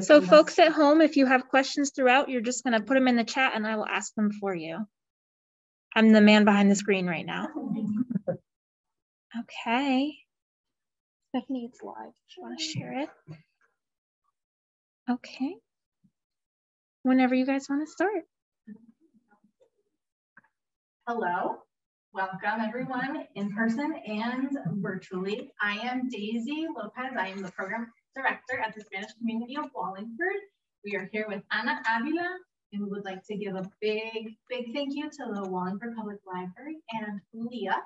So folks at home, if you have questions throughout, you're just gonna put them in the chat and I will ask them for you. I'm the man behind the screen right now. Okay. Stephanie, it's live. Do you want to share it? Okay. Whenever you guys want to start. Hello, welcome everyone in person and virtually. I am Daisy Lopez. I am the program director at the Spanish community of Wallingford. We are here with Ana Avila and we would like to give a big, big thank you to the Wallingford Public Library and Leah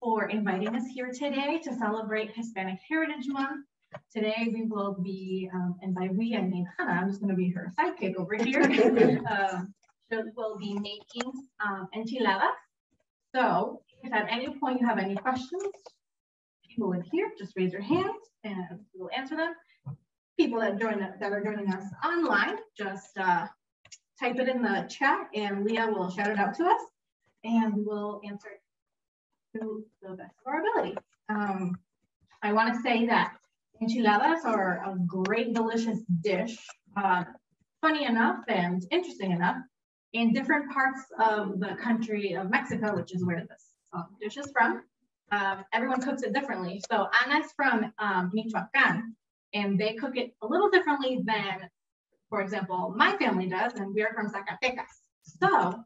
for inviting us here today to celebrate Hispanic Heritage Month. Today we will be, um, and by we I mean Hannah, I'm just gonna be her sidekick over here. Um, we'll be making um, enchiladas. So if at any point you have any questions, people in here, just raise your hand and we'll answer them. People that join that are joining us online, just uh, type it in the chat and Leah will shout it out to us and we'll answer to the best of our ability. Um, I want to say that enchiladas are a great, delicious dish. Uh, funny enough and interesting enough, in different parts of the country of Mexico, which is where this um, dish is from, um, everyone cooks it differently. So Ana's from um, Michoacan, and they cook it a little differently than, for example, my family does, and we're from Zacatecas. So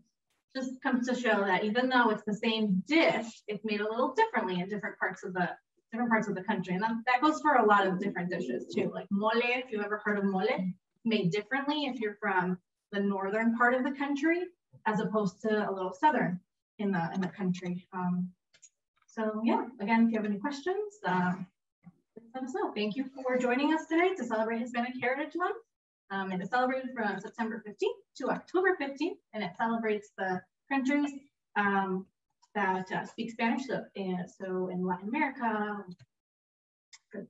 just comes to show that even though it's the same dish, it's made a little differently in different parts of the different parts of the country. And that, that goes for a lot of different dishes too, like mole, if you've ever heard of mole, made differently if you're from the northern part of the country as opposed to a little southern in the in the country. Um, so yeah, again, if you have any questions, please let us know. Thank you for joining us today to celebrate Hispanic Heritage Month. Um, it's celebrated from September 15th to October 15th, and it celebrates the countries um, that uh, speak Spanish. So, so in Latin America,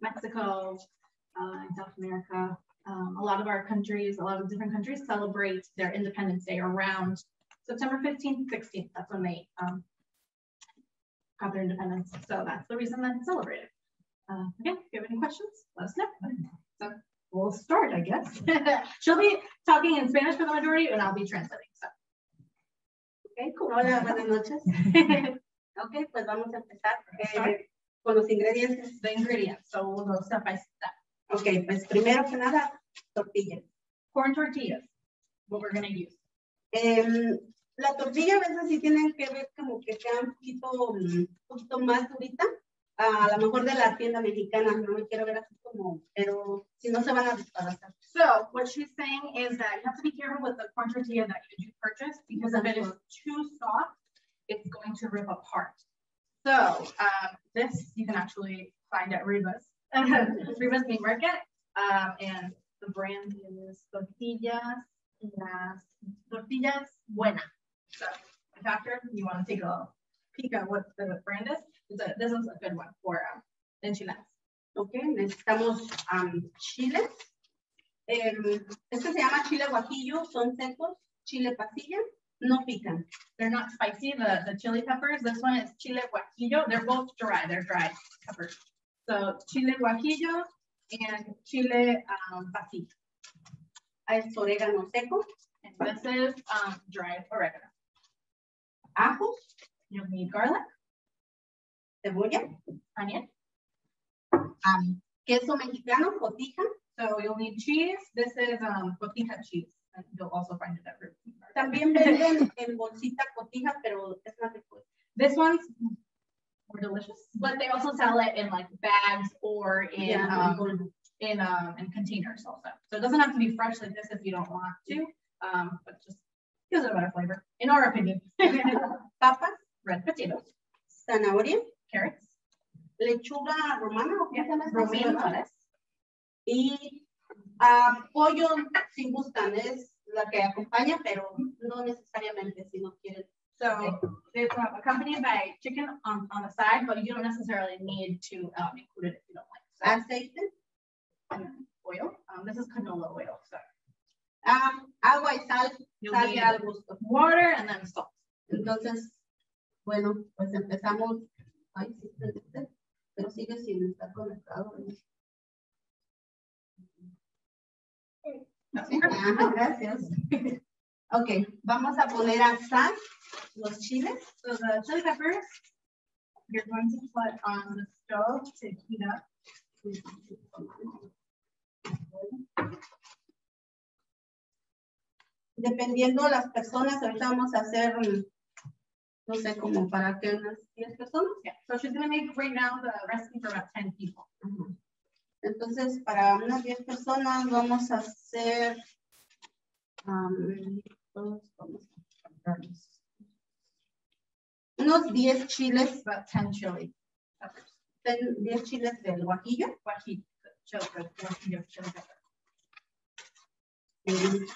Mexico, uh, in South America, um, a lot of our countries, a lot of different countries celebrate their Independence Day around September 15th, 16th. That's when they um, got their independence. So that's the reason that it's celebrated. Uh, again, if you have any questions, let us know. So we'll start, I guess. She'll be talking in Spanish for the majority and I'll be translating. So. Ok, cool. Hola, buenas noches. Ok, pues vamos a empezar eh, con los ingredientes. The ingredients. So we'll go step by step. Ok, pues primero que nada, tortilla. Corn tortillas, what we're gonna use. Em, la tortilla a veces sí tienen que ver como que sea un poquito, mm, un poquito más durita. A lo mejor de la tienda mexicana, no me quiero ver así como, pero si no se van a desbaratar. So what she's saying is that you have to be careful with the corn tortilla that you do purchase because if it is too soft, it's going to rip apart. So um, this you can actually find at Rivas, Rivas Meat Market, um, and the brand is Tortillas Las Tortillas Buena. So doctor, you want to take a peek at what the brand is, it's a, this is a good one for um, enchiladas. Ok, necesitamos am, chiles. Em, este se llama chile guajillo, son secos. Chile pasilla, no pican. They're not spicy, the, the chili peppers. This one is chile guajillo. They're both dry, they're dry peppers. So chile guajillo and chile um, pasilla. Es orégano seco, And this is um, dried oregano. You'll need garlic, cebolla, onion. am, queso mexicano, cotija. So you'll need cheese. This is um, cotija cheese. And you'll also find it at Market. También venden en bolsita cotija, pero es más rico. This one's more delicious, but they also sell it in like bags or in Yeah, um, in um in containers also. So it doesn't have to be fresh like this if you don't want to, um, but just gives it a better flavor, in our opinion. papas, Red potatoes, zanahoria, carrots, lechuga romana, ¿o qué se llama esta? romaine lettuce, Y ah, pollo, si gustan, es la que acompaña, pero no necesariamente si no quieren. So it's uh, accompanied by chicken on, on the side, but you don't necessarily need to um, include it if you don't like. So Aceite, and oil. Um, this is canola oil. So ah, agua y sal, sal al gusto. water and then salt. Entonces, bueno, pues empezamos. Ay, sí, espérate, pero sigue sin estar conectado. ajá, gracias. Ok, vamos a poner a sal los chiles. So the chili peppers, you're going to put on the stove to heat up. Dependiendo de las personas, ahorita vamos a hacer, mm, no sé, como para que unas 10 personas. Yeah, so she's gonna make right now the recipe for about 10 people. Ajá. Entonces, para unas 10 personas vamos a hacer, am, todos vamos a contarlos. unos 10 chiles, About 10 chili peppers. ten- 10 chiles del guajillo. Guajillo, chili, guajillo, chili pepper.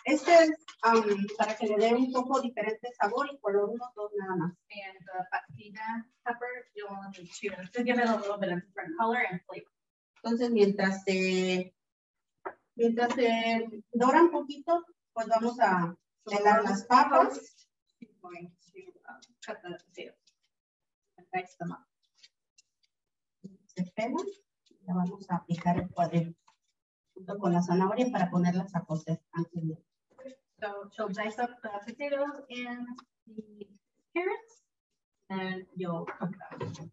Este es am, para que le dé un poco diferente sabor y color, unos dos nada más. And the pasilla pepper, you'll only need two, to give it a little bit of different color and flavor. Entonces, mientras se, mientras se dora un poquito, pues vamos a pelar las papas. She's going to um, cut the potatoes and dice them up. Se pelan, le vamos a aplicar el cuadril junto con la zanahoria para ponerlas a cocer. So she'll dice up the potatoes and the carrots, and you'll cook them.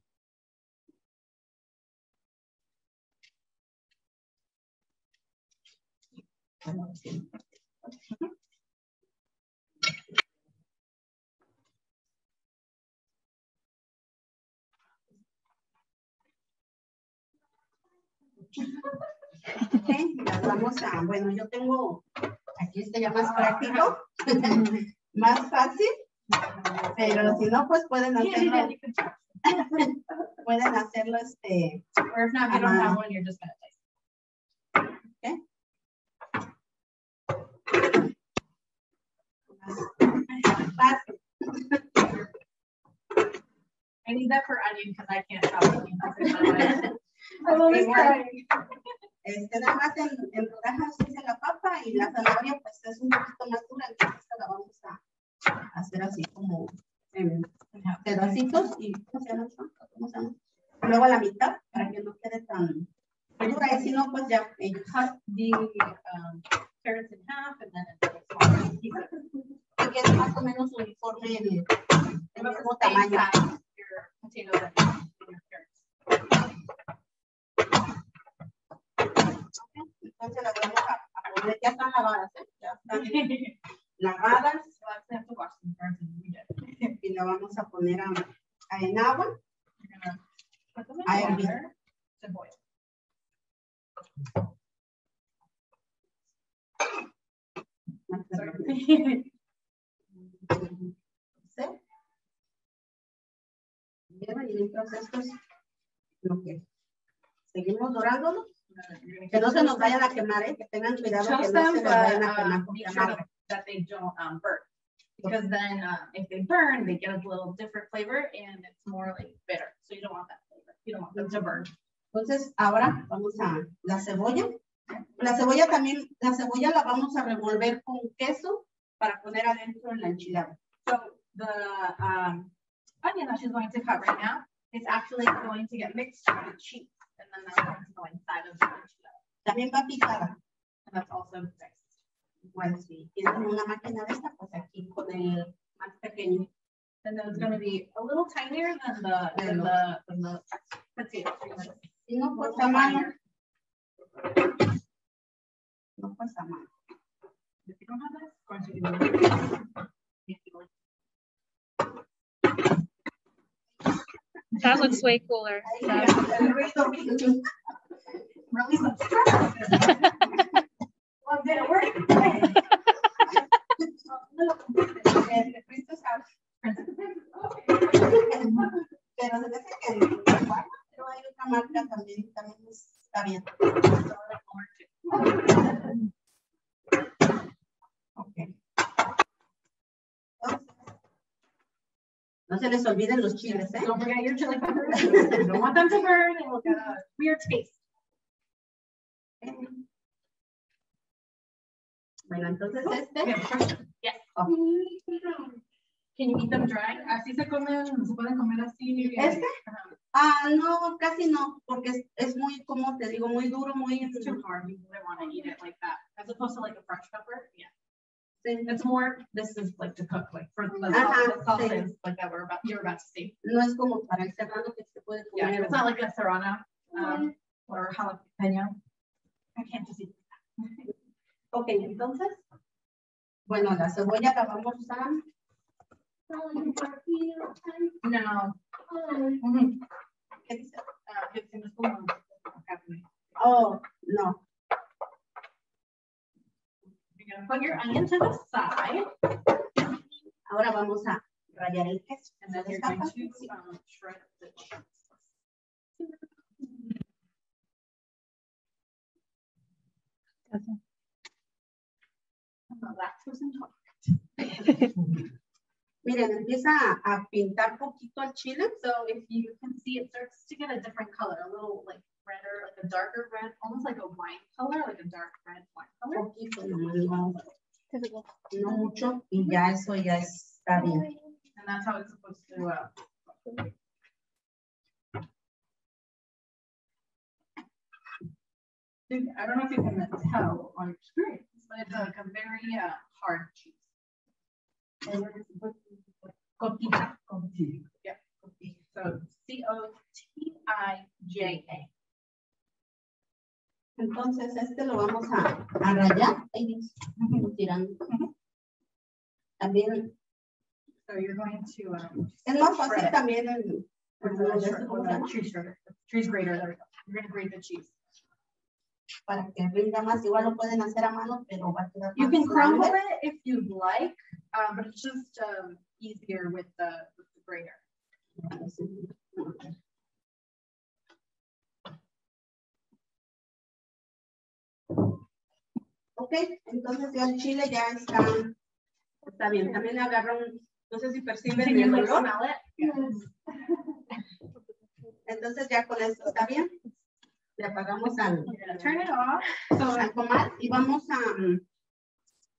Ok, las vamos a, bueno, yo tengo, aquí este ya más práctico, más fácil, pero si no, pues pueden hacerlo, pueden hacerlo este, Or if not, you don't have one, you're just gonna dice. fácil. I need that for onion because I can't onion. I'm always trying. Este, nada más en, en rodajas se hace la papa y la zanahoria pues es un poquito más dura, entonces la vamos a hacer así como en pedacitos y ¿cómo se llama? ¿Cómo se llama? Luego a la mitad para que no quede tan dura y si no pues ya Cut the um, carrots in half and then que quede más o menos uniforme el, quemar, ¿eh? que tengan cuidado que no Toast se them, but vayan a quemar make sure that, that they don't um, burn. Because then uh, if they burn, they get a little different flavor and it's more like bitter. So you don't want that flavor. You don't want them to burn. Entonces, ahora vamos a la cebolla. La cebolla también, la cebolla la vamos a revolver con queso para poner adentro en la enchilada. So the um, onion that she's going to cut right now is actually going to get mixed with the cheese. And then that's going to go inside of the enchilada. También va picada. That's also mixed. Igual si tienen una máquina de esta, pues aquí con el más pequeño. And then it's going to be a little tinier than the, than the, than the potato. Si no, pues a mano. No, pues a mano. If you don't have this, of course you can. You can That looks way cooler. No se les olviden los chiles, ¿eh? Don't forget your chili peppers. Weird taste. Bueno, entonces We este. have a question. Yes. oh, Can you eat them dry? Se pueden comer así. ¿Este? Ah, no, casi no, porque es, es muy, como te digo, muy duro, muy... It's too hard. You wouldn't want to eat it like that. As opposed to like a fresh pepper. Yeah. It's more, this is like to cook, like for the, Ajá, the sauces, sí. like that we're about, you're about to see. No es como para el serrano que se puede Yeah, it's not like a serrano um, or jalapeno. I can't just eat Ok, entonces, bueno, la cebolla la vamos a... No. Mhm. Uh, spoon. Okay. Oh, no. You're gonna put your onion to the side, Ahora vamos a rallar el queso. and then you're going to um, shred the cheese. I'm lactose intolerant. Miren, empieza a, pintar poquito el chile. So if you can see, it starts to get a different color, a little like redder, like a darker red, almost like a wine color, like a dark red wine color. Poquito no mucho, y ya eso ya está bien. And that's how it's supposed to, uh, I don't know if you can tell on your screen, but it's like a very uh, hard cheese. Cotija. Yeah, cotija. So C O T I J A. Entonces, este lo vamos a, a dice, tirando. También, So you're going to, um. es más fácil también en, With the shred- with the cheese shredder, cheese grater, there we go. You're gonna grate the cheese. Para que rinda más. Igual lo pueden hacer a mano, pero va a quedar You can crumble it if you'd like, um, but it's just, um, easier with the, with the grater. Ok, entonces ya el chile ya está, está bien. También agarra un, no sé si perciben you el olor. Entonces ya con esto está bien. Le apagamos al, turn it off. so, comal y vamos a, mm,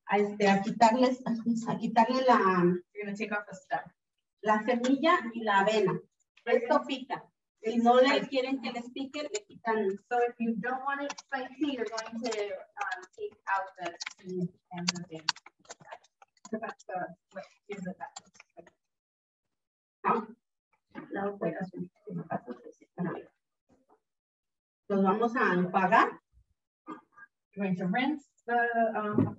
a, este, a quitarles, a quitarle la, take off la semilla y la avena. Esto pica. Si no le quieren que les pique, le quitan. So if you don't want it spicy, you're going to, um, take out the seed and the vein. So that's the, what gives it that. La otra es un- una pata de- Los vamos a You're going to rinse the, um,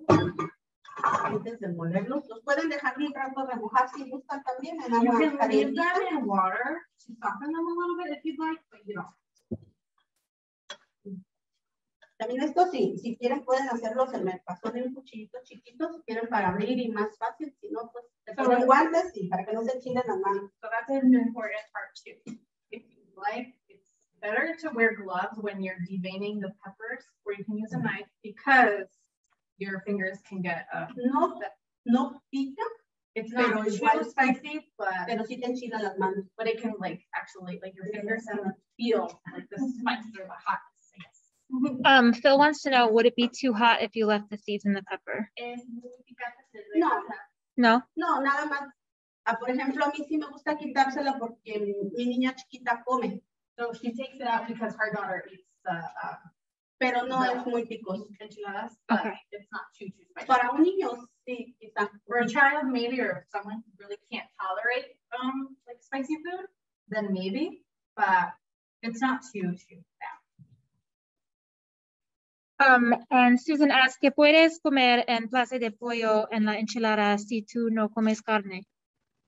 antes de molerlos. Los pueden dejar un rato remojar si gustan también en you agua can leave calientita. them in water to soften them a little bit if you'd like, but you don't. También esto, si, si quieren, pueden hacerlos en el paso de un cuchillito chiquito, si quieren para abrir y más fácil, si no, pues ponen guantes y para que no se chilen las manos. So that's an important part too. If you like, better to wear gloves when you're deveining the peppers, or you can use a knife because your fingers can get, uh, No, no pica, it's not Pero too spicy, but, pero sí te enchilan las manos. but it can like actually, like your fingers can feel like the spice or the hotness. Um, Phil wants to know, would it be too hot if you left the seeds in the pepper? Es muy No. No? No, nada más. Ah, por ejemplo, a mí sí me gusta quitársela porque mi, mi niña chiquita come, So she takes it out because her daughter eats the, uh, pero no No. es muy picoso. enchiladas, but Okay. it's not too, too spicy. Para un niño, sí, quizá. for a child maybe or someone who really can't tolerate um like spicy food then maybe but it's not too too bad Um, and Susan asked, ¿qué puedes comer en place de pollo en la enchilada si tú no comes carne?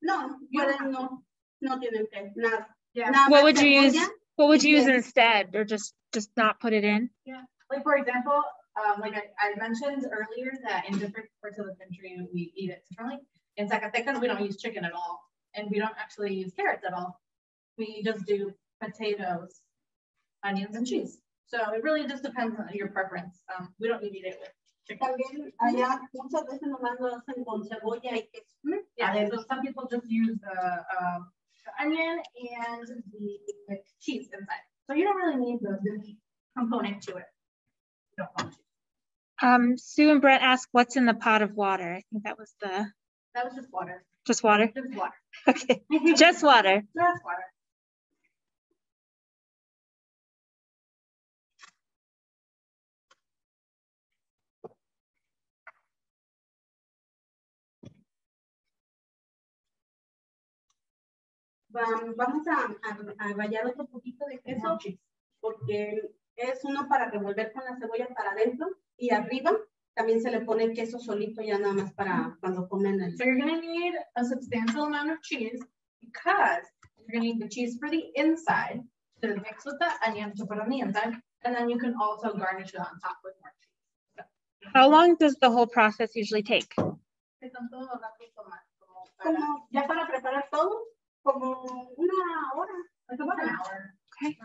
No, pueden no, no tienen que, nada. Yeah Nada What would you use? cebolla. What would you use instead, or just, just not put it in? Yeah. like for example um like I, I mentioned earlier that in different parts of the country we eat it differently in zacatecas we don't use chicken at all and we don't actually use carrots at all we just do potatoes onions and cheese so it really just depends on your preference um we don't eat it with chicken También allá muchas veces nomás lo hacen con cebolla y queso. Yeah, so some people just use the, um, the onion and the cheese inside. So you don't really need the, the meat component to it. You don't want to. Um, Sue and Brett asked, what's in the pot of water? I think that was the, That was just water. Just water? Just water. Okay, just water. Just water. Vamos a, a, a rallar otro poquito de queso porque es uno para revolver con la cebolla para adentro y arriba también se le pone queso solito ya nada más para cuando comen el. So you're gonna need a substantial amount of cheese because you're gonna need the cheese for the inside to mix with the onion to put on the inside, and then you can also garnish it on top with more cheese. So, How long does the whole process usually take? Como ya para preparar todo, como una hora. Okay.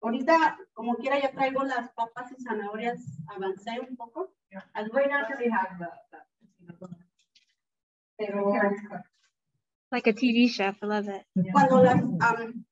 Ahorita, como quiera, ya traigo las papas y zanahorias, avancé un poco. Yeah. Al Right now, we have the, the, Pero carrots cooked. Like a TV chef, I love it. cuando las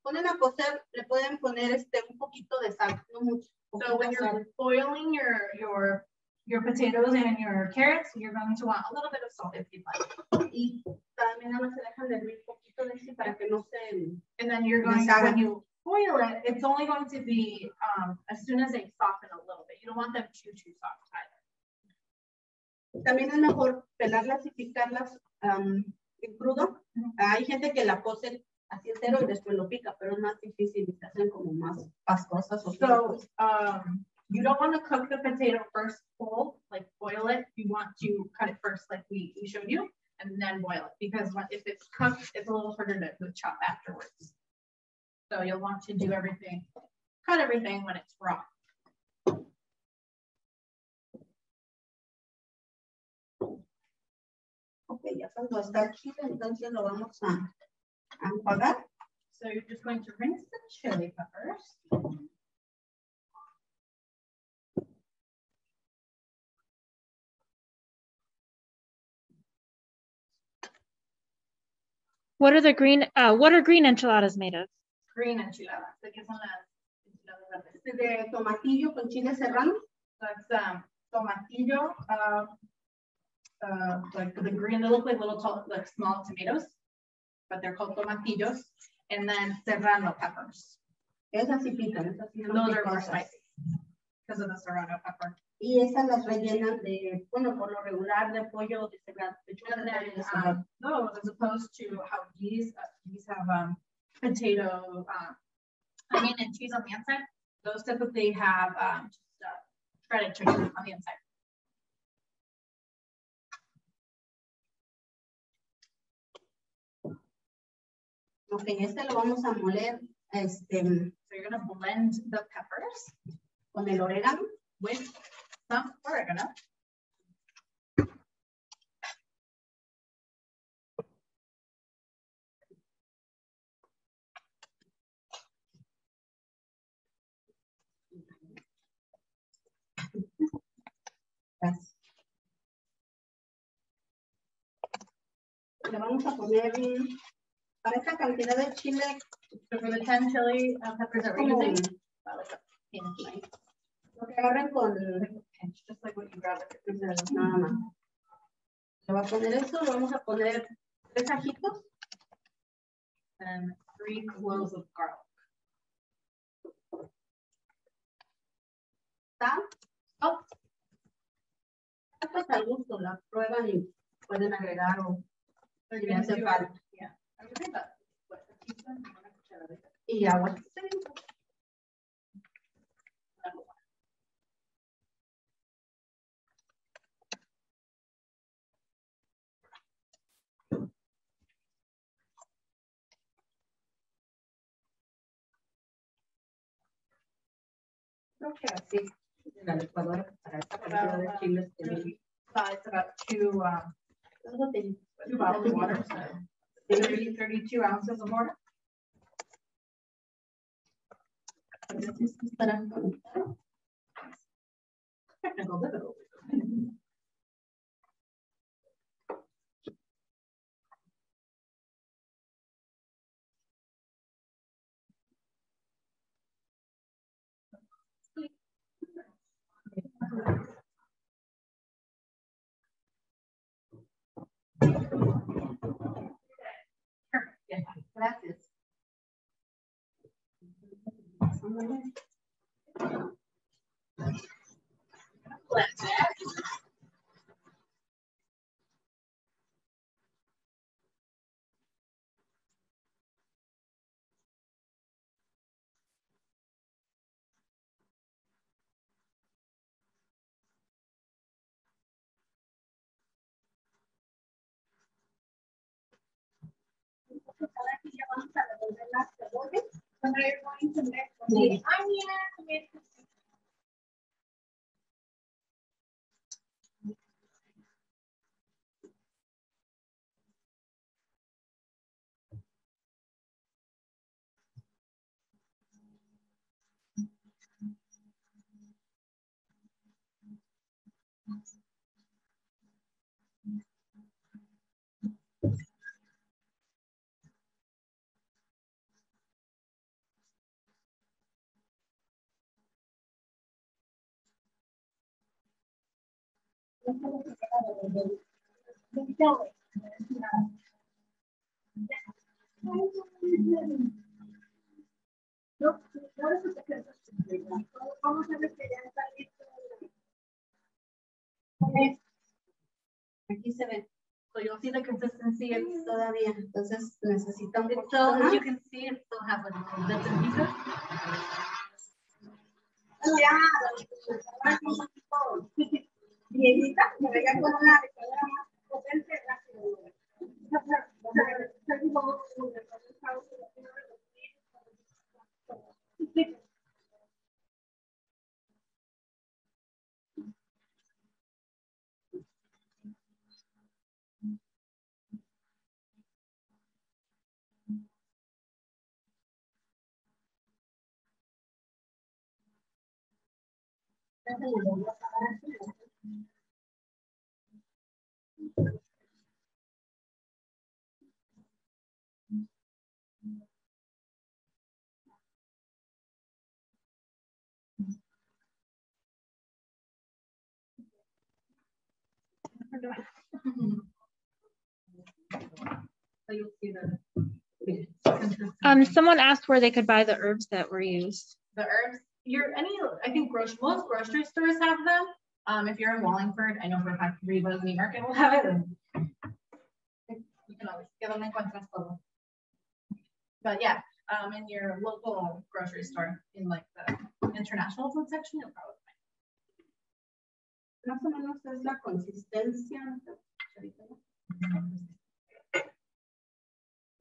ponen a cocer, le pueden poner este un poquito de sal, no mucho. So when you're boiling your, your, your potatoes and your carrots, you're going to want a little bit of salt if you'd like. Y también nada más se dejan de hervir poquito de sí para que no se... And then you're going, Deshaga. when you boil it, it's only going to be, um, as soon as they soften a little bit. You don't want them too, too soft either. También es mejor pelarlas y picarlas am, en crudo. Hay gente que la cose así entero y después lo pica, pero es más difícil y se hacen como más pastosas o So, um, you don't want to cook the potato first whole, like boil it. You want to cut it first, like we, we showed you, and then boil it. Because when, if it's cooked, it's a little harder to chop afterwards. So you'll want to do everything, cut everything when it's raw. Ok, ya cuando está chile, entonces lo vamos a, a enjuagar. So you're just going to rinse the chili peppers. What are the green, uh, what are green enchiladas made of? Green enchiladas, ¿de qué son las enchiladas verdes? De tomatillo con chile serrano. That's um, tomatillo, uh, uh, like the green, they look like little, to- like small tomatoes, but they're called tomatillos, and then serrano peppers. Esas sí pican, esas sí son Those are more spicy because of the serrano pepper. Y esas las rellenan de, bueno, por lo regular de pollo, de cebrado, de um, those, as opposed to how these, uh, these have um, potato, uh, onion and cheese on the inside, those typically have um, just uh, shredded chicken on the inside. Ok, este lo vamos a moler este, So you're gonna blend the peppers con el orégano. with oregano. Gracias. Le vamos a poner, para esta cantidad de chile, for the chili uh, peppers that we're using, lo que agarren con like a pinch, just like what you grab at the nada más. Le va a poner eso, le vamos a poner tres ajitos. and three cloves of garlic. sal, Oh, pues al gusto, la prueban y pueden agregar o le hace falta. yeah. I Creo que así, en la licuadora, para esta cantidad de chiles que Uh, it's about two, um, two bottles of water, so 30, 32 ounces of water. Perfect. Gracias. Gracias. vamos a revolver las cebollas. Cuando you're going to mix the onion with Para conectar. Technical difficulty. Aquí se ve So you'll see the consistency. It's todavía, entonces necesita un It's poquito still, as más. you can see, it still has like little bits and pieces. Viejita, me veía con una licuadora más potente, The. Um, someone asked where they could buy the herbs that were used. the herbs. You're any, I think grocery, most grocery stores have them. Um, if you're in Wallingford, I know for a fact Rivas Meat Market will have it. You can always get them todo. But yeah, um, in your local grocery store, in like the international food section, you'll probably Más o menos es la consistencia.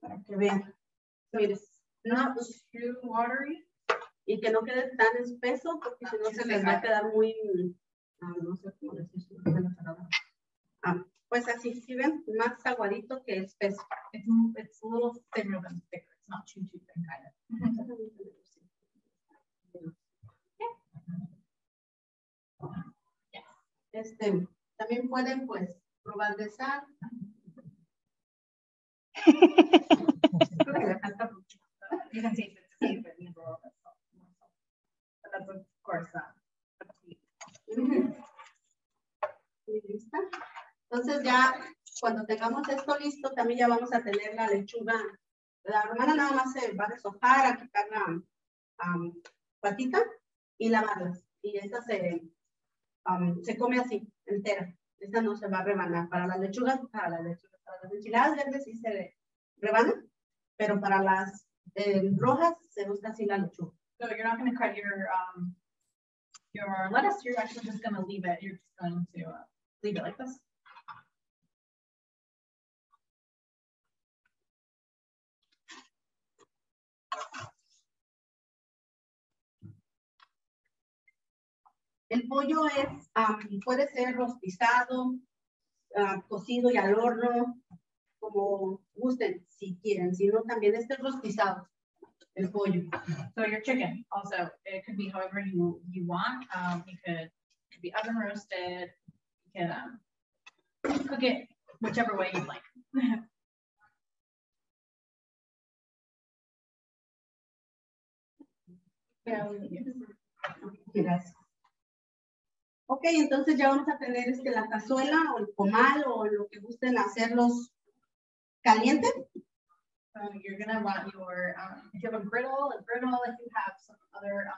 Para que vean. Mire, find. Not too watery. y que no quede tan espeso porque si no se les va a quedar muy, ah, no sé cómo decirlo, no. Ah, pues así, si ven, más aguadito que espeso. It's, it's a little thinner than thicker. It's not too, too thin kind of. Este, también pueden pues probar de sal. Entonces ya cuando tengamos esto listo, también ya vamos a tener la lechuga. La romana nada más se va a deshojar, a quitar la patita y lavarlas. Y esta se, am, se come así, entera. Esta no se va a rebanar. Para las lechugas, para las lechugas, para las enchiladas verdes sí se rebanan, pero para las eh, rojas se gusta así la lechuga. So you're not gonna cut your, um, your lettuce, you're actually just gonna leave it, you're just going to uh, leave it like this. El pollo es, am, puede ser rostizado, ah, cocido y al horno, como gusten, si quieren. Si no, también este es rostizado, el pollo. So your chicken also, it could be however you, you want. Um, you could, could be oven roasted. You can, um, cook it whichever way you like. Gracias. Ok, entonces ya vamos a tener este, la cazuela o el comal o lo que gusten hacerlos caliente. So you're gonna want your, um, if you have a griddle, a griddle, if you have some other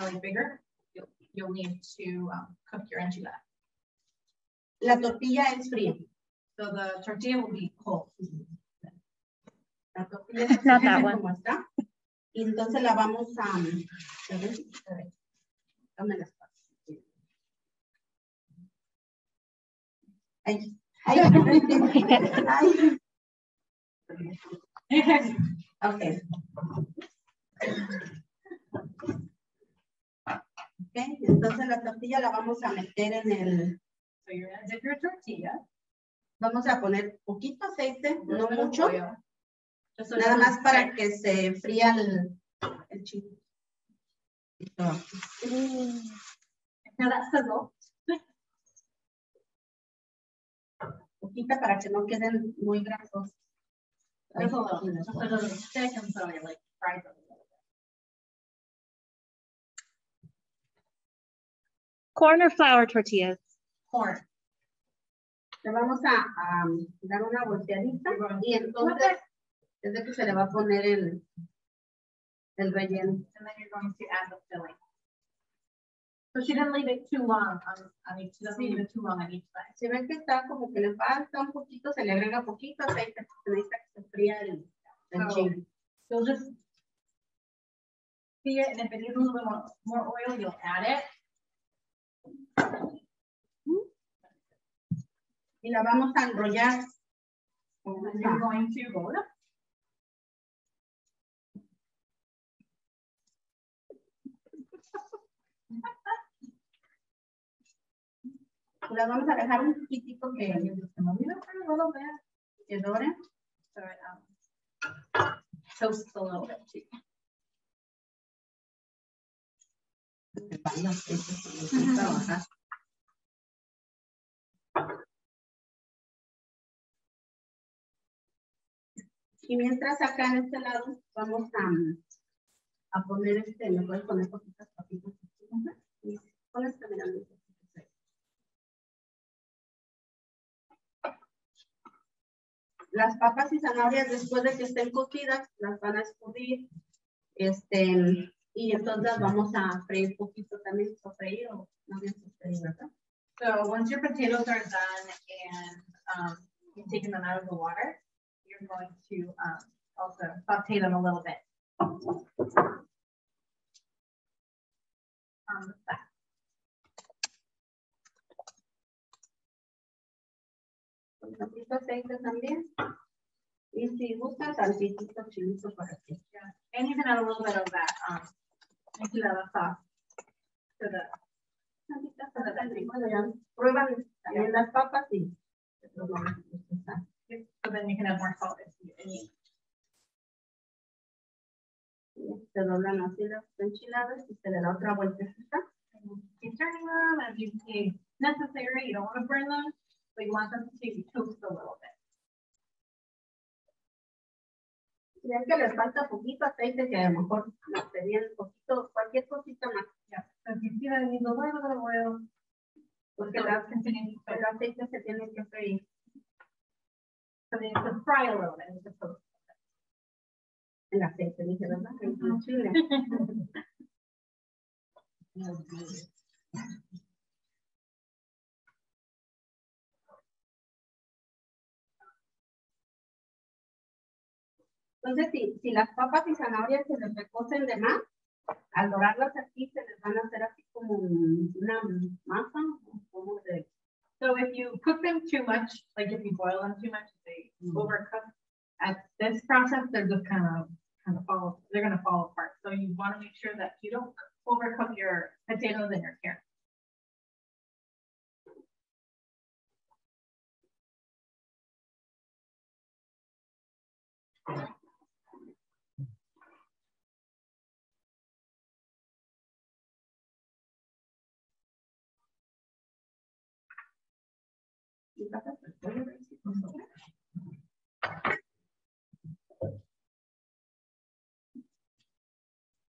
like bigger, you'll, you'll need to um, cook your enchilada. La tortilla es fría. So the tortilla will be cold. La tortilla It's not that así one. como está. Y entonces la vamos a... a ver, a ver. Dame las papas. Ay, ay, ay. Ok. Ok, entonces la tortilla la vamos a meter en el... So you're gonna dip your tortilla. Vamos a poner poquito aceite, no mucho. Nada más para que se fría el, el chile. That's sizzle. Poquita para que no queden muy grasos. Just a little, just and so it like fries. Corn or flour tortillas? Corn. Le vamos a, a dar una volteadita y entonces es de que se le va a poner el, el relleno. And then you're going to add the filling. So she didn't leave it too long on, on each, she doesn't leave it too long on each side. Si ven que está como que le falta un poquito, se le agrega poquito aceite, porque necesita que se fría el, el Oh. chile. You'll just see it and if it needs a little bit more, more oil, you'll add it. Y la vamos a enrollar. And you're going to roll it up. La vamos a dejar un poquitito que, Just gonna leave it for a little bit. que dore. So it um, toasts a little bit too. Ay, aceite, se me gusta bajar. Y mientras acá en este lado vamos a, a poner este, me puedes poner poquitas papitas. Este mirando. Las papas y zanahorias después de que estén cocidas las van a escurrir. Este, y entonces vamos a freír poquito también, sofreír o no bien sofreír, ¿verdad? So once your potatoes are done and um, you've taken them out of the water, you're going to um, also saute them a little bit. On the side. Tantito aceite también. Y si gusta, tantitito chilito para que. Yeah. And you add a little bit of that um, enchilada sauce to the para prueban también las papas y so then you can add more salt if you need. Se doblan así las enchiladas y se le da otra vueltecita. And Keep turning them as you see necessary. You don't want to burn them, you want them to toast a little bit. Que les falta poquito aceite, que a lo mejor pedían poquito, cualquier cosita más. Yeah. Porque continuing to el aceite se tiene que freír. So they have to fry a little bit as opposed El aceite, dije, ¿verdad? Chile. Entonces, si, si las papas y zanahorias se les recocen de más, al dorarlas aquí se les van a hacer así como una masa, como de, So if you cook them too much, like if you boil them too much, they Mm. overcook. At this process, they're just kind of kind of fall. They're gonna fall apart. So you want to make sure that you don't overcook your potatoes and your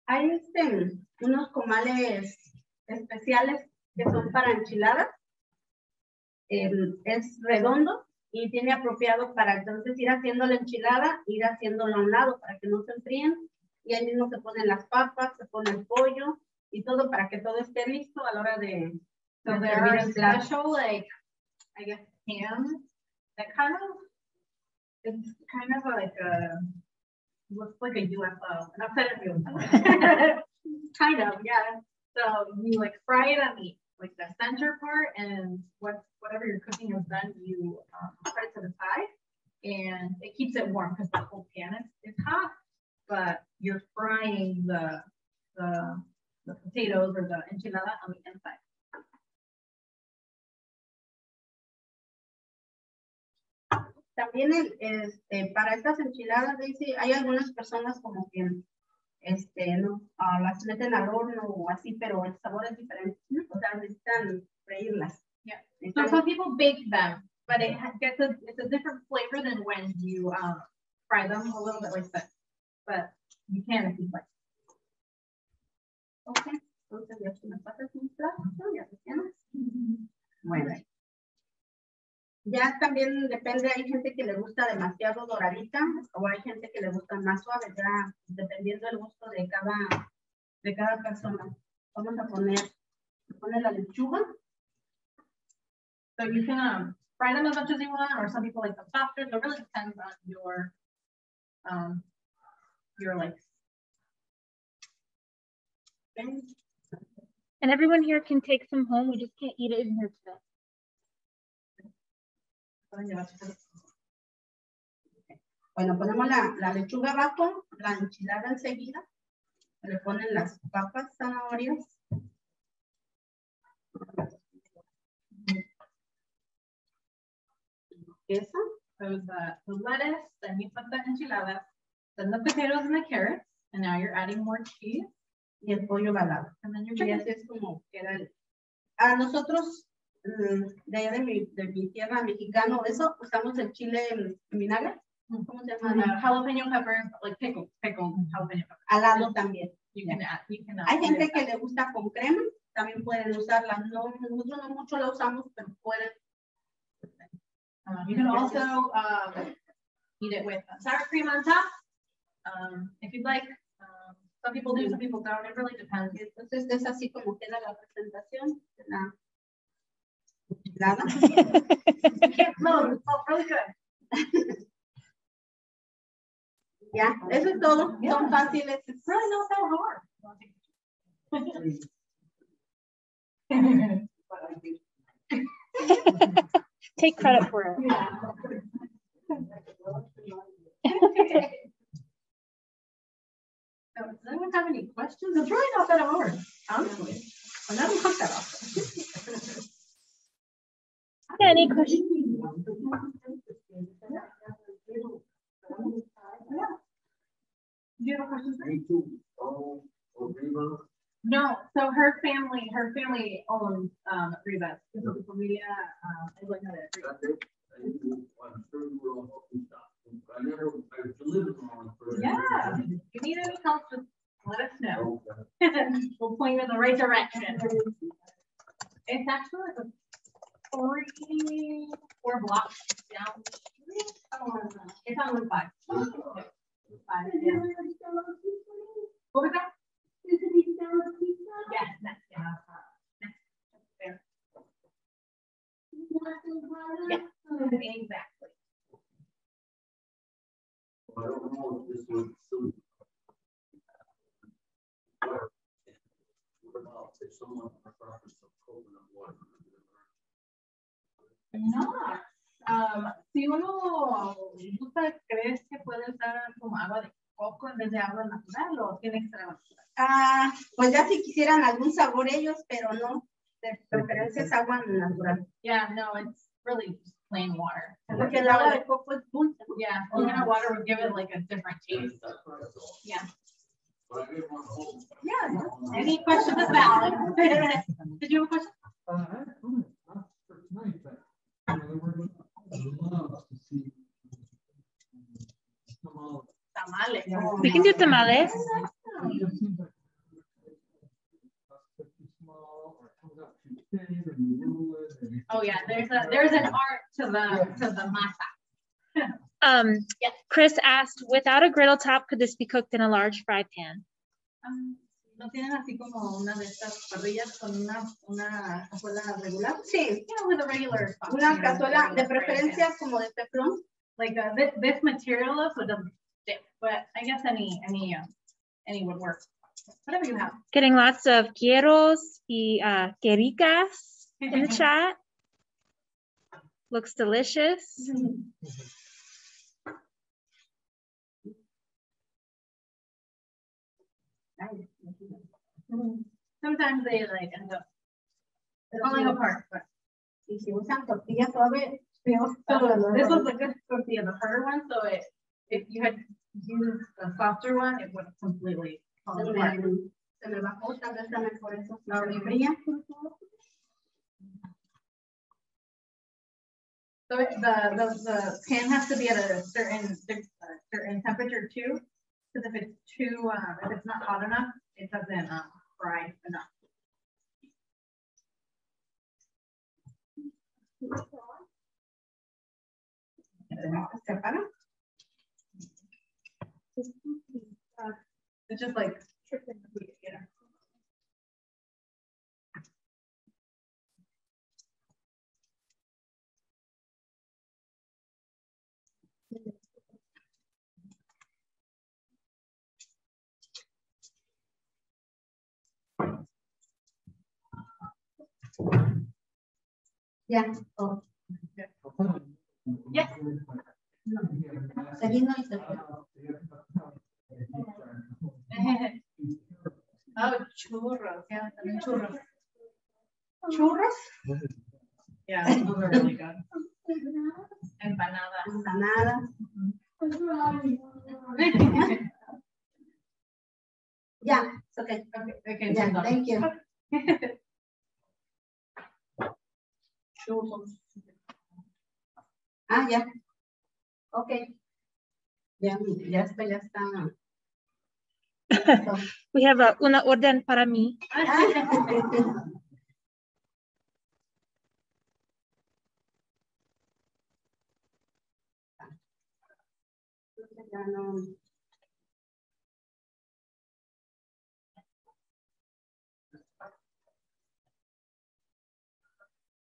Hay este, unos comales especiales que son para enchiladas. El- es redondo y tiene apropiado para entonces ir haciendo la enchilada, ir haciéndolo a un lado para que no se enfríen. Y ahí mismo se ponen las papas, se pone el pollo y todo para que todo esté listo a la hora de, So de there servir el plato. I guess, pans that kind of, it's kind of like a, looks like a UFO, an upside down UFO. Kind of, yeah. So you like fry it on the, like the center part and what, whatever you're cooking is done, you um, put it to the side. And it keeps it warm because the whole pan is, is hot, but you're frying the, the, the potatoes or the enchilada on the inside. También el, este, para estas enchiladas, dice, hay algunas personas como que este, no, ah, las meten al horno o así, pero el sabor es diferente. O sea, necesitan freírlas. Yeah. So some people bake them, but it gets a, it's a different flavor than when you um, fry them a little bit like this. But you can if you like. Ok, entonces ya se me pasa un plato, ya se tiene. Bueno. Ya también depende, hay gente que le gusta demasiado doradita o hay gente que le gusta más suave, ya dependiendo del gusto de cada, de cada persona. Vamos a poner, poner la lechuga. So you can um, fry them as much as you want, or some people like them softer. So it really depends on your, um, your like. thing. And everyone here can take some home. We just can't eat it in here today. Bueno, ponemos la, la lechuga abajo, la enchilada enseguida. Le ponen las papas, zanahorias. Queso. So the, the lettuce, then you put the enchiladas, then the potatoes and the carrots, and now you're adding more cheese, y el pollo balado. and then your Y chicken. así es como queda el- A nosotros, de allá de mi, de mi tierra mexicano, eso, usamos el chile en vinagre. ¿Cómo se llama? jalapeno peppers, like jalapeno peppers. Alado también. You can add, you can. Hay gente que le gusta con crema, también pueden usarla. No, nosotros no mucho la usamos, pero pueden. Uh, you can also, um, eat it with sour cream on top. Um, if you'd like, um, some people do, some people don't, it really depends. Entonces es así como queda la presentación. La enchilada. You can't it, it really good. Ya, eso es todo. Son Yeah. fáciles. It's really not that hard. Take credit for it. So, Does anyone have any questions? It's really not that hard, honestly. And I don't cook that often. Yeah, any questions? Do you have a question? Thank you. Oh, or Riva. No, so her family, her family owns, um, Rivas. This is the familia, um, es dueña de it. I didn't- I'm sure you were all fucking stuff. I never, I delivered on for. Yeah, if you need any help, just let us know. Okay. We'll point you in the right direction. It's actually like a three, four blocks down. It's on Route five. Five, yeah. What was that? Yes, next, yeah. Yeah, exactly. I don't know if this What about if someone some coconut water? No, um, si uno gusta, ¿crees que puede usar como agua de coco en vez de agua natural o tiene que ser agua natural? Ah, pues ya si quisieran algún sabor ellos, pero no. De preferencia es agua natural. Yeah, no, it's really just plain water. Porque el agua de coco es dulce. Yeah, coconut water would give it like a different taste. Yeah. Yeah, any questions about it? Did you have a question? Roll can do tamales. Oh, yeah, there's a, there's an art to the, to the masa. Um, Yeah. Chris asked, without a griddle top, could this be cooked in a large fry pan? Um, no tienen así como una de estas parrillas con una, una cazuela regular. Sí, You know, with a regular pot, una cazuela de regular frying pan. preferencia como de teflón. Like uh, this, this material so it doesn't stick, but I guess any, any, uh, any would work. Whatever you have. Getting lots of quieros y uh, quericas in the chat. Looks delicious. Sometimes they like end up falling apart, but Y tortilla suave, this was a good tortilla, the harder one, so it, if you had used a softer one, it would completely fall Se apart. me, se me bajó, tal vez también por eso no me fría. So the, the, the pan has to be at a certain, a certain temperature too, because if it's too, uh, if it's not hot enough, it doesn't, um, fry enough. It's just like. you know. Ya. Oh, Yes. seguí no hice. Oh, churros, yeah, churros. Churros, Yeah, those are really good. Empanada. empanadas. Ya, it's okay. Okay, okay, thank you. Ah, ya. Ok. Ya, ya está, ya está. We have a una orden para mí.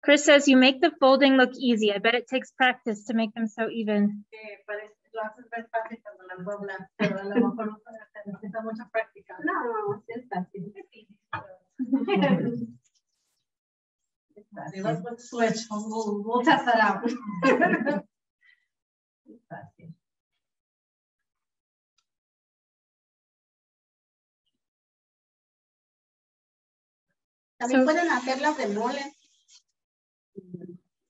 Chris says you make the folding look easy. I bet it takes practice to make them so even. Lo haces ver fácil cuando las doblas, pero a lo mejor se necesita mucha práctica. No, sí es fácil. Let's, let's switch, we'll, we'll, we'll test that out. Es fácil. También So- pueden hacerlas de mole.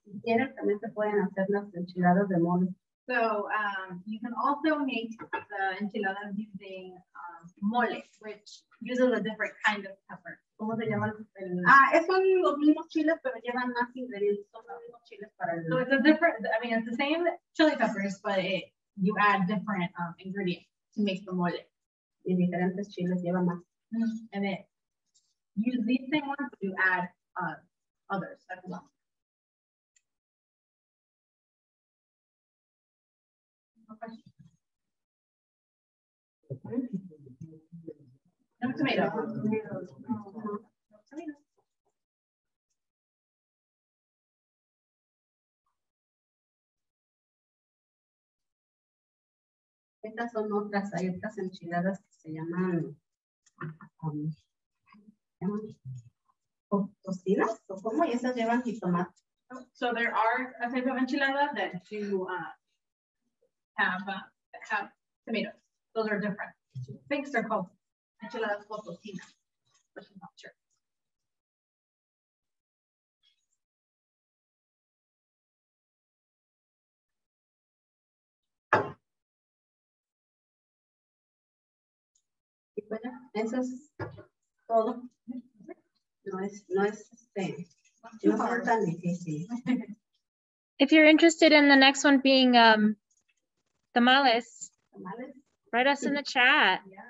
Si quieren, también se pueden hacer las enchiladas de mole. So um, you can also make the enchiladas using um, mole, which uses a different kind of pepper. ¿Cómo se llama? el- Ah, es- son los mismos chiles, pero llevan más ingredientes. Son los mismos chiles para el. So it's a different, I mean, it's the same chili peppers, but it, you add different um, ingredients to make the mole. Y diferentes chiles llevan más. And it, use these same ones to add uh, others as well. No tomato. Estas son otras, hay otras enchiladas que se llaman. ¿O- ¿Tocinas? ¿O cómo? Y esas llevan jitomate. So there are a type of enchilada that do uh, have uh, have tomatoes. Those are different. I think they're called enchiladas potosinas, but I'm not sure. Y bueno, eso es todo. No es, no es, este, no son tan difícil. If you're interested in the next one being um, tamales, Tamales. Write us in the chat. Yeah.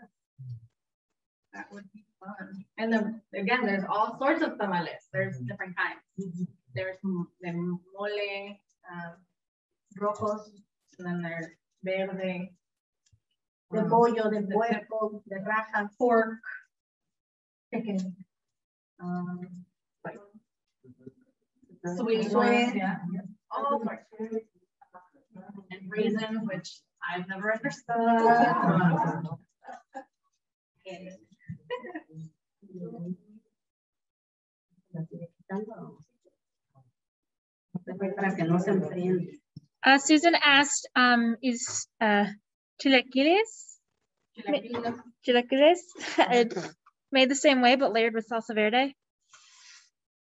That would be fun. And then again, there's all sorts of tamales. There's different kinds. There's the mole, um, rojos, and then there's verde. De um, pollo, de de- puerco, de rajas. pork. chicken, um, like sweet Sweet. ones, yeah, all sorts. And raisins, which I've never understood. And Para que no se enfríen. Uh, Susan asked, um, is uh, chilaquiles, chilaquiles, chilaquiles made the same way but layered with salsa verde?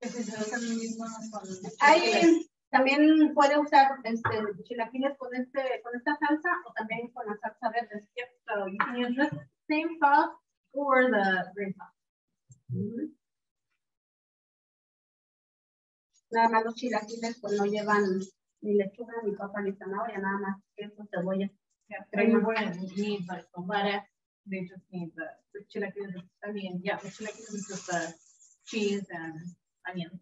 que se usan lo mismo con- Hay, también puede usar este, chilaquiles con, este, con esta salsa o también con la salsa verde. So you can use the same sauce or the green sauce. Ujú. Nada más los chilaquiles pues no llevan ni lechuga, ni papa, ni zanahoria, nada más queso, cebolla. Yeah, you wouldn't need like the lettuce, they just need the, the chilaquiles, I mean, yeah, the chilaquiles is just the cheese and onions.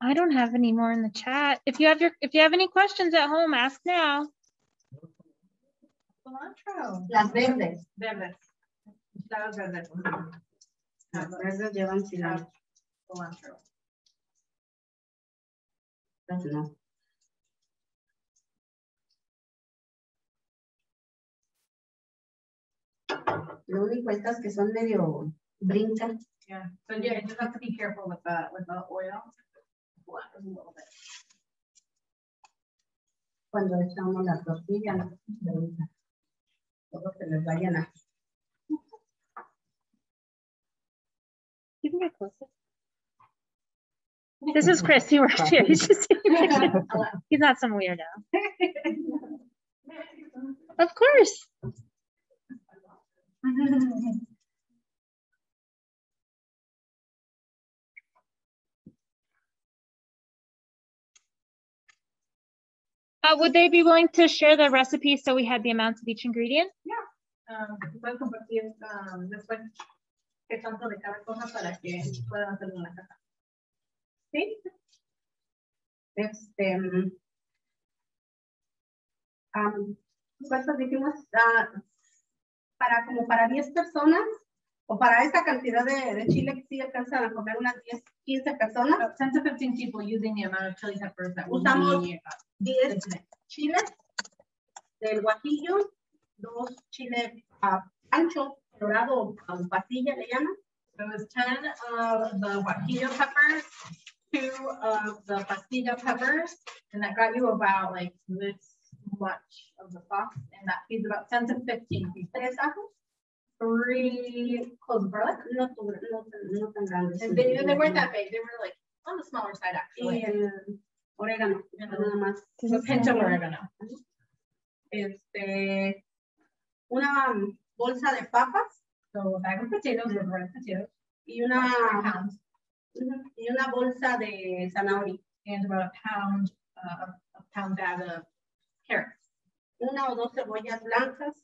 I don't have any more in the chat. If you have your, if you have any questions at home, ask now. Cilantro. Las verdes. Verdes. Enchiladas verdes. Las verdes llevan cilantro. Cilantro. No. Lo único estas que son medio brincan. Yeah, so yeah, you just have to be careful with the, with the oil. Blackens a little. Cuando echamos la tortilla, no. Todo se les vayan a. You can get closer. This is Chris. He works here. He's just he's not some weirdo. Of course. Uh, would they be willing to share the recipe so we had the amounts of each ingredient? Um, puedes compartir, um, después qué tanto de cada cosa para que puedan hacerlo en la casa. ¿Sí? Este. mm, am, ¿Cuántos dijimos? Ah, para como para 10 personas o para esta cantidad de, de chile que sí alcanzan a comer unas 10, 15 personas. About ten to fifteen people using the amount of chili peppers that will Usamos be. 10 chiles del guajillo, dos chiles ah, ancho, dorado o pasilla le llaman. It was ten of the guajillo peppers, two of the pastilla peppers, and that got you about like this much of the sauce, and that feeds about ten to fifteen people. Tres ajos, Three cloves of garlic. no, no, no tan grandes. And they, they weren't that big, they were like on the smaller side actually. el orégano, nada más. A pinch of oregano. Este, una bolsa de papas So a bag of potatoes, or red potatoes, y una, a pound, ujú, y una bolsa de zanahoria. and about a pound, uh, a pound bag of carrots. Una o dos cebollas blancas,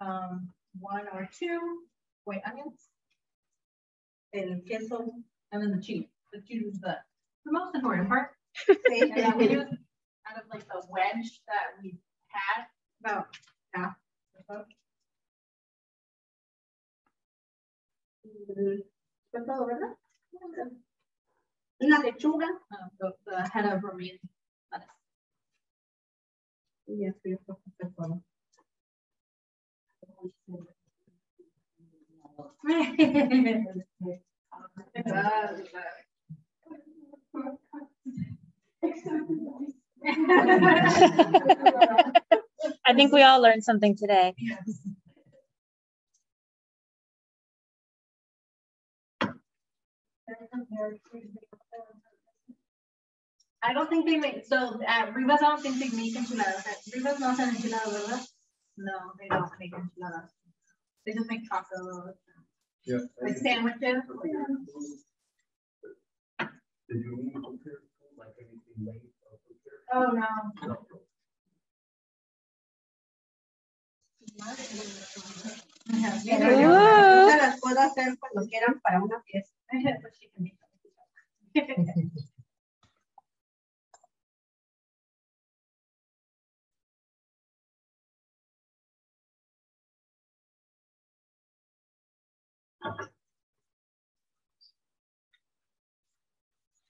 Um, one or two white onions, el queso. and then the cheese. The cheese is the, the most important part. And that we use out of like the wedge that we had, about half. or so. Mm, todo, ¿verdad? Una lechuga. Um, the, the head of romaine lettuce. Y así es lo que fue todo. I think we all learned something today. I don't think they make, so uh, Rivas, I don't think they make into Rivas. No, they don't make enchiladas. They just make tacos, Yeah. like sandwiches. Did you prepare like anything late or prepare? Oh, no. No. Yeah. Whoa. Esas las puedo hacer cuando quieran para una fiesta.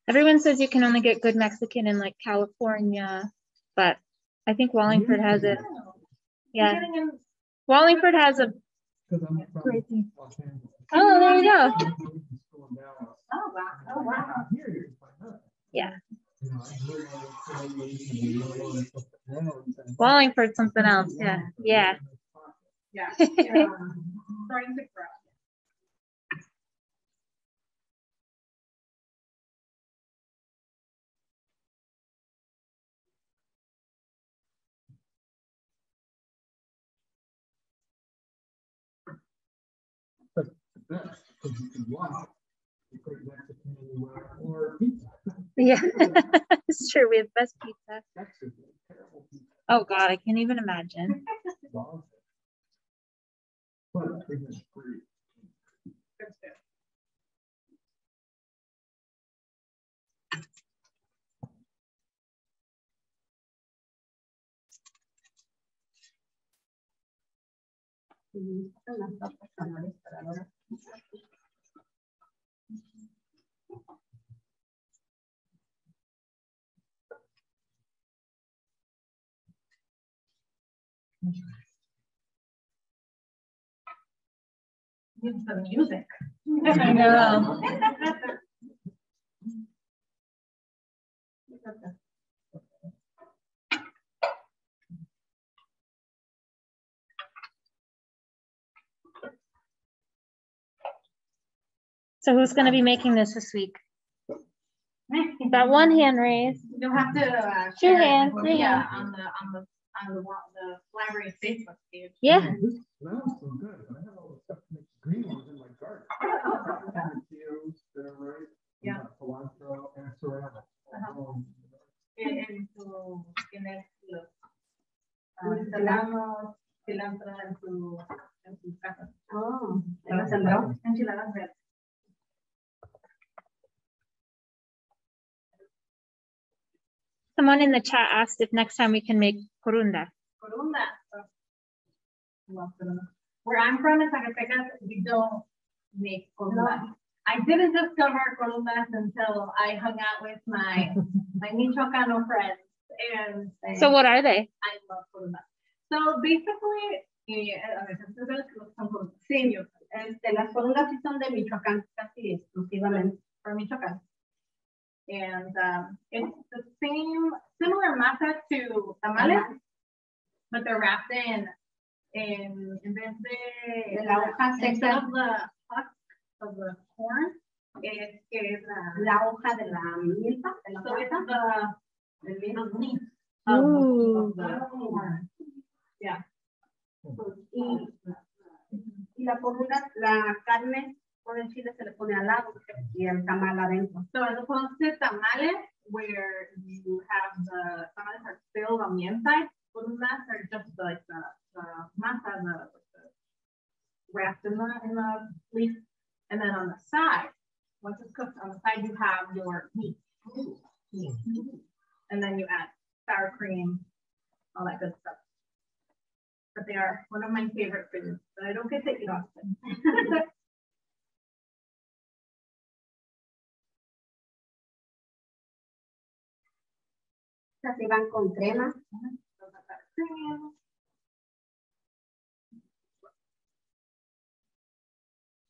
Everyone says you can only get good Mexican in like California, but I think Wallingford has it. Yeah, Wallingford has a. Because I'm from Crazy. Oh, there you go. I'm still in Dallas. Oh, wow, oh, wow. Here you can find that. Yeah. You know, I grew up in the Middle East and the Netherlands and- Wallingford's something else. Yeah, yeah. Yeah. to grow. Because you can anywhere or pizza. Yeah, it's true. We have best pizza. Oh God, I can't even imagine. Mm, ahora. Need some music. I know. So who's going to be making this this week? Got one hand raised. You'll have to. uh, Two share it hands, with- three Yeah, hands. on the, on the, on the, wa- the library Facebook page. Yeah. This smells so good. I have all the stuff to make green ones in my garden. Tomatoes that are right. Yeah. uh, Cilantro and serrano. Ajá. Um, En, en tu, tienes los, ah, cilantro, cilantro en tu, en tu casa. Oh, ¿ya lo sembró? Enchiladas verdes. Someone in the chat asked if next time we can make corunda. Corunda. Where I'm from in Zacatecas, we don't make corunda. I didn't discover corundas until I hung out with my, my Michoacano friends and. they- So what are they? I love corunda. So basically, eh, a ver, ustedes lo que son corundas. Sí, este, las corundas sí son de Michoacán, casi exclusivamente. from Michoacán. And um, it's the same, similar masa to tamales, but they're wrapped in, in, in vez de, De la hoja instead seca. of the husk of the corn, es es la, La hoja de la milpa, de la so it's the, the milpa. leaf of, Ooh. of the corn. Yeah. Y, y la corunda, la carne, por en Chile se le pone al lado y el tamal adentro. So as opposed to tamales, where you have the tamales are filled on the inside, corundas are just like the, the masa, the, the wrapped in the, in the leaf. And then on the side, once it's cooked on the side, you have your meat. And then you add sour cream, all that good stuff. But they are one of my favorite foods, but I don't get to eat often. Así van con crema. So that's sour cream.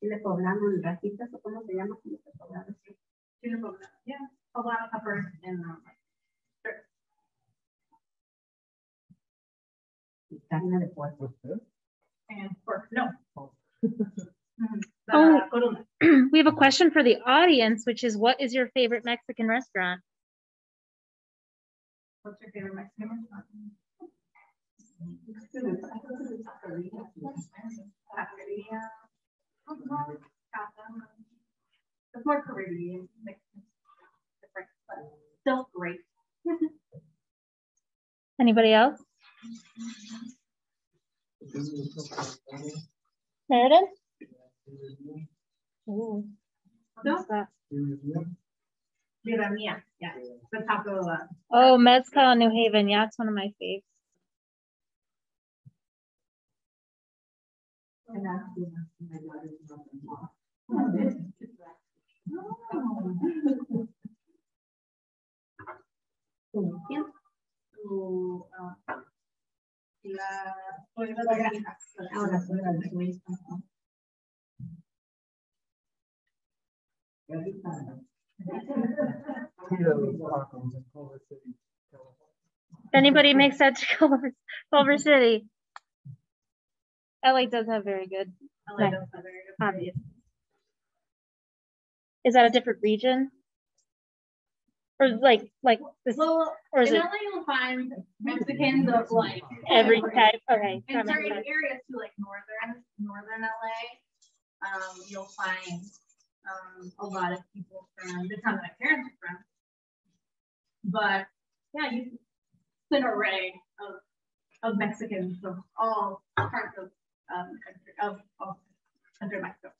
Chile poblano en rajitas, o cómo se llama, chile poblano. sí. Chili poblano, yeah, poblano peppers and um, Y carne de puerco. And pork. No. Oh. We have a question for the audience, which is what is your favorite Mexican restaurant? What's your favorite Mexican restaurant? It's more Caribbean, different, but still great. Anybody else? Meredith? Ooh, what's that? Birria, yeah, the top taco. uh, Oh, Mezcal in New Haven. Yeah, it's one of my faves. Tu, la suegra la hija. Suegra de su hija. Anybody makes that to Culver, Culver City. LA does have very good. I like those other- Obvious. Is that a different region? Or like, like this, Well, or is in it LA you'll find Mexicans of like. every type? Okay. In certain areas too, like northern, northern LA, um, you'll find, um, a lot of people from the town that my parents are from. But, yeah, you, it's an array of, of Mexicans of all parts of, um, country, of, of country Mexico.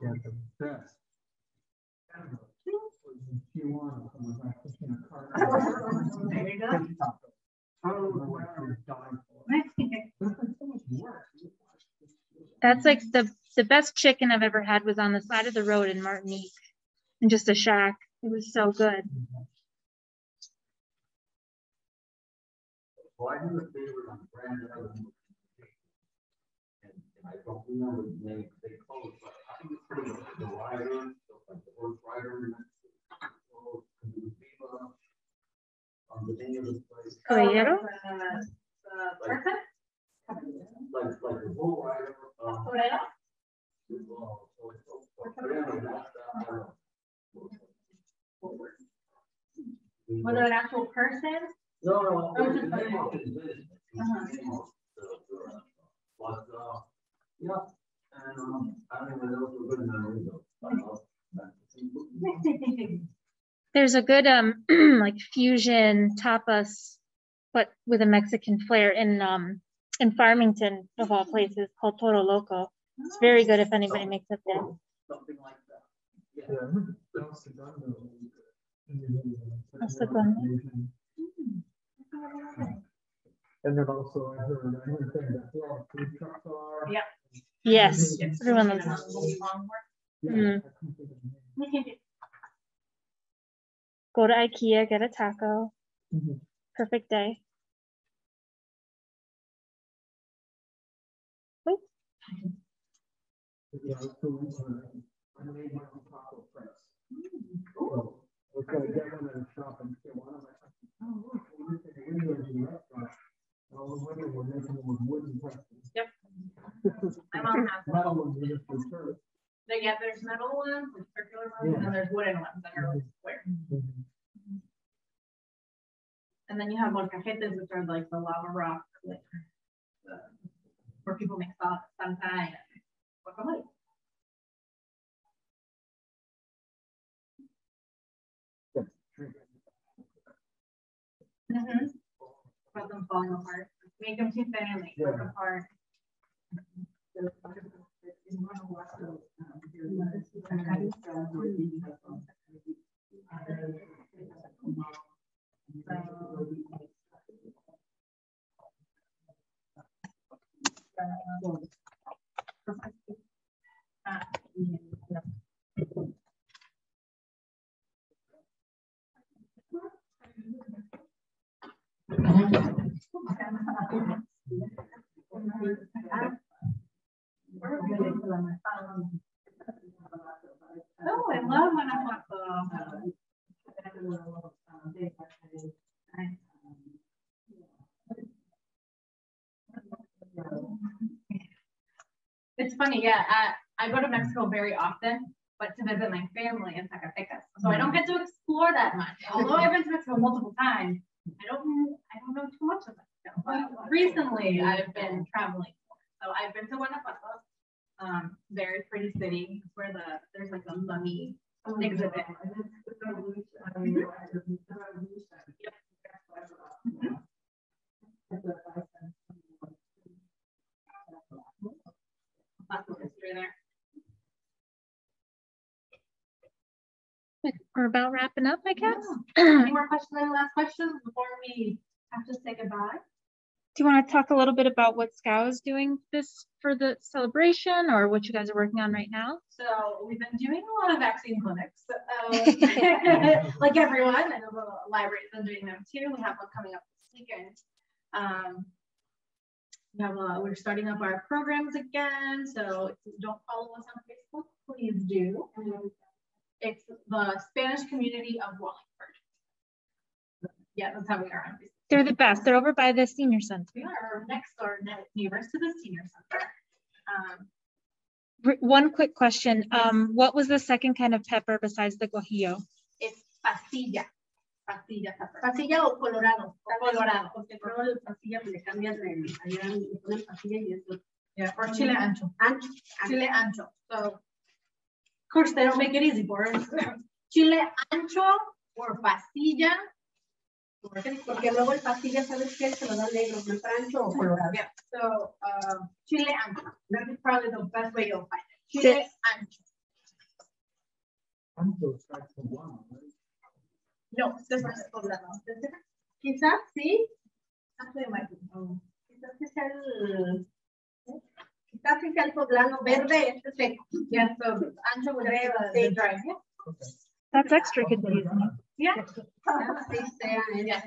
Yeah, the best. Was in Tijuana, someone was pushing a cart. There you go. Oh, My wife was dying for it. Mexican. But it's like so much work. That's like the, the best chicken I've ever had was on the side of the road in Martinique. In just a shack. It was so good. Well, I do a favorite on Brandon. Island. And, and I don't remember the name, they call it, but I think it's pretty much the rider, so like the horse rider. so, Viva, On the name of the place, Caballero? Uh, uh, person? like, like the bull rider, um. Torero? well, so it's- so Brandon, that's, uh, Was it an actual person? No, no, Oh, the just like- of his business. the Uh-huh. name of the- the restaurant. But, uh, yeah, and, um, I don't even know if we're good memories of. There's a good um like fusion tapas, but with a Mexican flair in um in Farmington of all places called Toro Loco. It's very good if anybody makes it there. Something like that. Yeah. Yeah, I heard El Segundo was good. El Segundo. And then also I heard, I heard that well, food trucks are. Yeah. Yes, Yes. everyone loves a it. little Longhorn. Yeah, Mm. I couldn't think of the name. Go to IKEA, get a taco. Mhm. Perfect day. Press. So, I was gonna get one at shop oh, we're making the windows in. And all the women were with wooden presses. Yep. My mom has. Metal ones were yeah, there's metal ones, there's circular ones, and then there's wooden ones that are square. And then you have molcajetes, which are like the lava rock, like, the- where people make sauce, sometimes. guacamole. Mhm. About them falling apart, make them too thin, they break Yeah. apart. Oh, Love Guanajuato. It's funny, yeah. I, I go to Mexico very often, but to visit my family in Zacatecas. So I don't get to explore that much. Although I've been to Mexico multiple times, I don't I don't know too much of Mexico. But recently I've been traveling. So I've been to Guanajuato. Um, very pretty city. Where the there's like a mummy exhibit. Lots of history there. We're about wrapping up, I guess. Any more questions? Any last questions before we have to say goodbye? Do you want to talk a little bit about what SCOW is doing this for the celebration or what you guys are working on right now? So we've been doing a lot of vaccine clinics, um, like everyone. I know the library's been doing them too. We have one coming up this weekend. Um, we have a, we're starting up our programs again. So if you don't follow us on Facebook, please do. It's the Spanish community of Wallingford. Yeah, that's how we are on Facebook. They're the best. They're over by the senior center. We are next door neighbors to the senior center. Um, One quick question. Um, what was the second kind of pepper besides the guajillo? it's pastilla. Pastilla pepper. Pasilla o colorado. O colorado. Porque luego el pasilla pues, le cambian de, allá le ponen pasilla y eso. Yeah, or chile ancho. Ancho. Chile ancho. So, of course, they don't make it easy for us. Chile ancho or pastilla. or- Porque luego el pasilla, ¿sabes qué? Se lo dan negro, no es ancho o colorado. Yeah, so, um, chile ancho. That is probably the best way you'll find it. Chile ancho. I'm so excited for one, right? No, this one is is- Quizás sí, might be. um, quizás sí sea el, sí sea el poblano verde, este seco. Yeah, so ancho would be the- the dry. Yeah. Okay. That's extra confusing. Yeah. Yeah.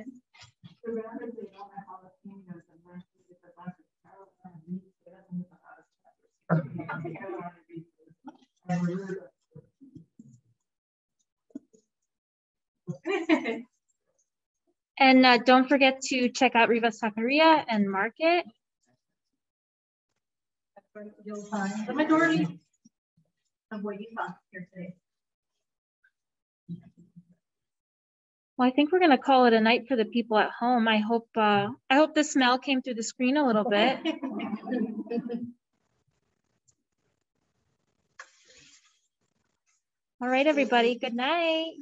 And uh, don't forget to check out Rivas Taqueria and Market. That's where you'll find the majority of what you found here today. Well, I think we're gonna call it a night for the people at home. I hope, uh, I hope the smell came through the screen a little bit. All right, everybody, good night.